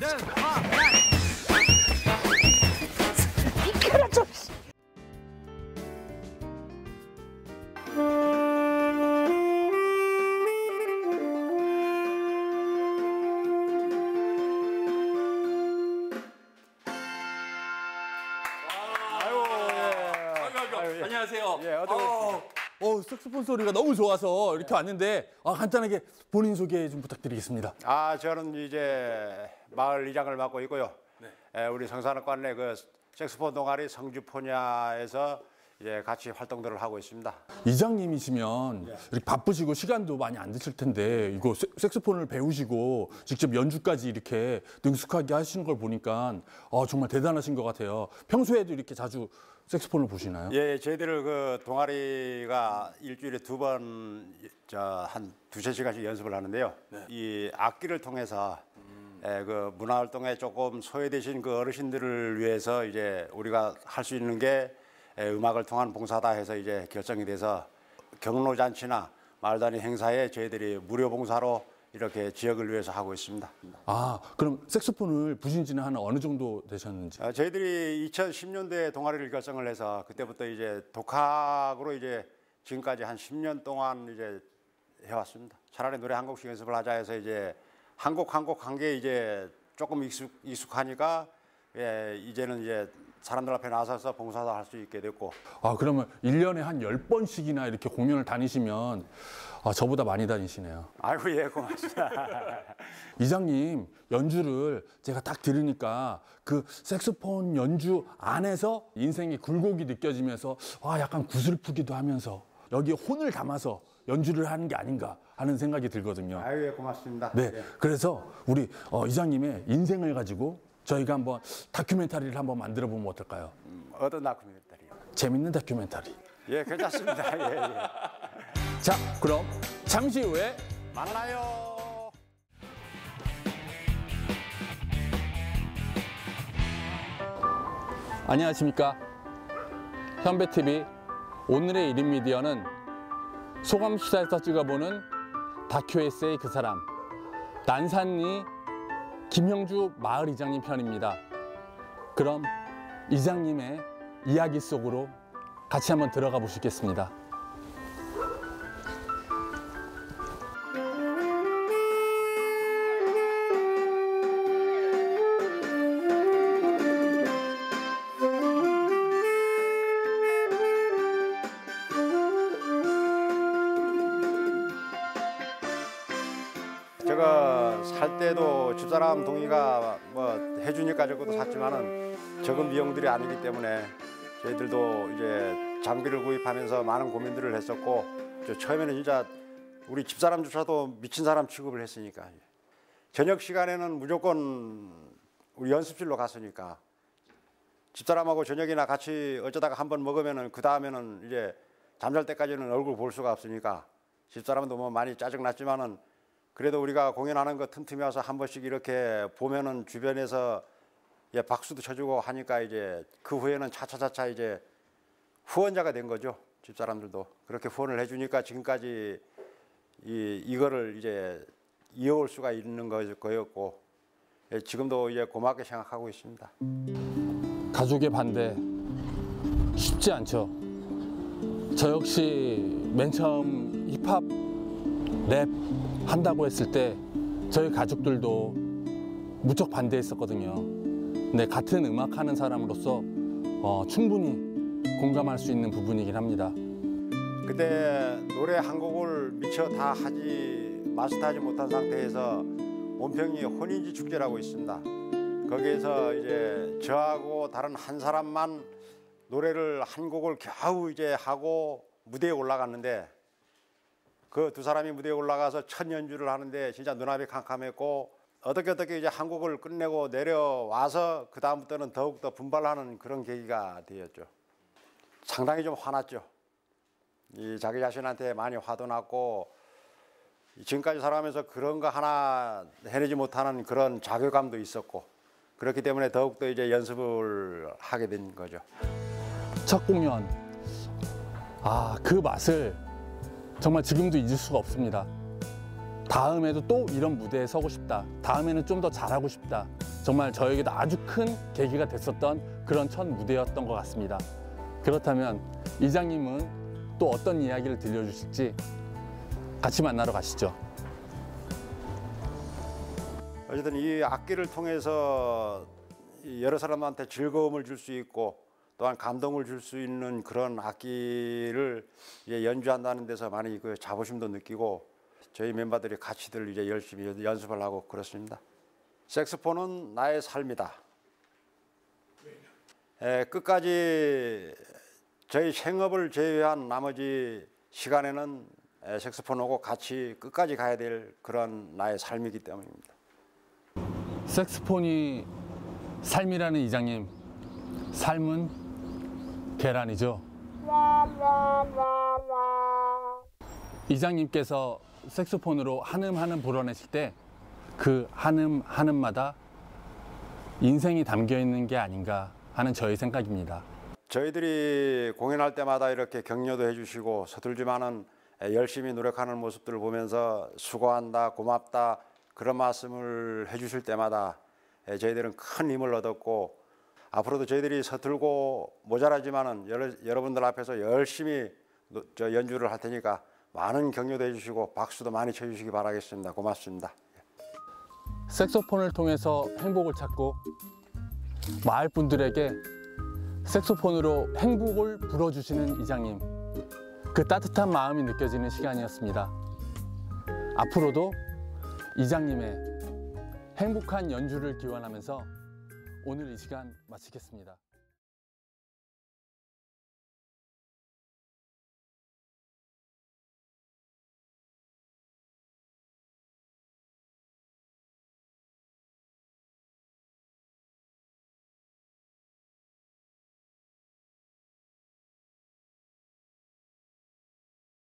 예. 안녕하세요. 예, 어, 어, 색소폰 소리가 너무 좋아서 이렇게 왔는데 아, 간단하게 본인 소개 좀 부탁드리겠습니다. 아, 저는 이제 마을 이장을 맡고 있고요. 네. 에, 우리 성산학관 내 그 색소폰 동아리 성주포냐에서 이제 같이 활동들을 하고 있습니다. 이장님이시면 이렇게 바쁘시고 시간도 많이 안 되실 텐데 이거 색- 색소폰을 배우시고 직접 연주까지 이렇게 능숙하게 하시는 걸 보니까 어, 정말 대단하신 것 같아요. 평소에도 이렇게 자주 색소폰을 보시나요? 예, 저희들 그 동아리가 일주일에 두 번 저한 두세 시간씩 연습을 하는데요. 이 악기를 통해서 에, 그 문화 활동에 조금 소외되신 그 어르신들을 위해서 이제 우리가 할 수 있는 게 에, 음악을 통한 봉사다 해서 이제 결정이 돼서 경로 잔치나 마을 단위 행사에 저희들이 무료 봉사로 이렇게 지역을 위해서 하고 있습니다. 아, 그럼 색소폰을 부신 지는 한 어느 정도 되셨는지? 어, 저희들이 2010년도에 동아리를 결성을 해서 그때부터 이제 독학으로 이제 지금까지 한 10년 동안 이제 해왔습니다. 차라리 노래 한 곡씩 연습을 하자 해서 이제 한 곡 한 곡한게 이제 조금 익숙, 익숙하니까 예, 이제는 이제 사람들 앞에 나서서 봉사도 할 수 있게 됐고 아, 그러면 일년에한 열번씩이나 이렇게 공연을 다니시면 아, 저보다 많이 다니시네요. 아이고 예 고맙습니다. 이장님 연주를 제가 딱 들으니까 그 색소폰 연주 안에서 인생의 굴곡이 느껴지면서 와 약간 구슬프기도 하면서 여기에 혼을 담아서 연주를 하는 게 아닌가 하는 생각이 들거든요. 아이고 예 고맙습니다. 네, 예. 그래서 우리 어, 이장님의 인생을 가지고 저희가 한번 다큐멘터리를 한번 만들어 보면 어떨까요? 음, 어떤 다큐멘터리요? 재밌는 다큐멘터리. 예 괜찮습니다. 예, 예. 자, 그럼 잠시 후에 만나요. 안녕하십니까 현배TV 오늘의 1인 미디어는 소감수사에서 찍어보는 다큐 에세이 그 사람 난산리 김형주 마을 이장님 편입니다. 그럼 이장님의 이야기 속으로 같이 한번 들어가 보시겠습니다 제가 살 때도 집사람 동의가 뭐 해주니까 저것도 샀지만은 적은 비용들이 아니기 때문에 저희들도 이제 장비를 구입하면서 많은 고민들을 했었고 저 처음에는 진짜 우리 집사람조차도 미친 사람 취급을 했으니까. 저녁 시간에는 무조건 우리 연습실로 갔으니까. 집사람하고 저녁이나 같이 어쩌다가 한 번 먹으면은 그 다음에는 이제 잠잘 때까지는 얼굴 볼 수가 없으니까. 집사람도 뭐 많이 짜증 났지만은 그래도 우리가 공연하는 거 틈틈이 와서 한 번씩 이렇게 보면은 주변에서 예, 박수도 쳐주고 하니까 이제 그 후에는 차차차차 이제 후원자가 된 거죠 집 사람들도 그렇게 후원을 해주니까 지금까지 이 이거를 이제 이어올 수가 있는 거- 거였고 예, 지금도 이제 고맙게 생각하고 있습니다. 가족의 반대 쉽지 않죠. 저 역시 맨 처음 힙합 랩 한다고 했을 때 저희 가족들도 무척 반대했었거든요. 근데 같은 음악 하는 사람으로서 어, 충분히 공감할 수 있는 부분이긴 합니다. 그때 노래 한 곡을 미처 다 하지 마스터하지 못한 상태에서 온평이 혼인지 축제라고 있습니다. 거기에서 이제 저하고 다른 한 사람만 노래를 한 곡을 겨우 이제 하고 무대에 올라갔는데 그 두 사람이 무대에 올라가서 첫 연주를 하는데 진짜 눈앞이 캄캄했고 어떻게 어떻게 이제 한 곡을 끝내고 내려와서 그 다음부터는 더욱더 분발하는 그런 계기가 되었죠. 상당히 좀 화났죠. 이 자기 자신한테 많이 화도 났고 지금까지 살아가면서 그런 거 하나 해내지 못하는 그런 자괴감도 있었고 그렇기 때문에 더욱더 이제 연습을 하게 된 거죠. 첫 공연 아 그 맛을 정말 지금도 잊을 수가 없습니다. 다음에도 또 이런 무대에 서고 싶다. 다음에는 좀 더 잘하고 싶다. 정말 저에게도 아주 큰 계기가 됐었던 그런 첫 무대였던 것 같습니다. 그렇다면 이장님은 또 어떤 이야기를 들려주실지 같이 만나러 가시죠. 어쨌든 이 악기를 통해서 이 여러 사람한테 즐거움을 줄 수 있고 또한 감동을 줄 수 있는 그런 악기를 연주한다는 데서 많이 그 자부심도 느끼고 저희 멤버들이 같이들 이제 열심히 연습을 하고 그렇습니다. 색스폰은 나의 삶이다. 에, 끝까지 저희 생업을 제외한 나머지 시간에는 에, 색스폰하고 같이 끝까지 가야 될 그런 나의 삶이기 때문입니다. 색스폰이 삶이라는 이장님, 삶은 계란이죠. 이장님께서 색소폰으로 한음 한음 불어내실 때 그 한음 한음마다 인생이 담겨 있는 게 아닌가 하는 저의 생각입니다. 저희들이 공연할 때마다 이렇게 격려도 해주시고 서툴지만은 열심히 노력하는 모습들을 보면서 수고한다, 고맙다 그런 말씀을 해주실 때마다 저희들은 큰 힘을 얻었고 앞으로도 저희들이 서툴고 모자라지만은 여러, 여러분들 앞에서 열심히 연주를 할 테니까 많은 격려도 해주시고 박수도 많이 쳐주시기 바라겠습니다. 고맙습니다. 색소폰을 통해서 행복을 찾고 마을 분들에게 색소폰으로 행복을 불어주시는 이장님 그 따뜻한 마음이 느껴지는 시간이었습니다. 앞으로도 이장님의 행복한 연주를 기원하면서 오늘 이 시간 마치겠습니다.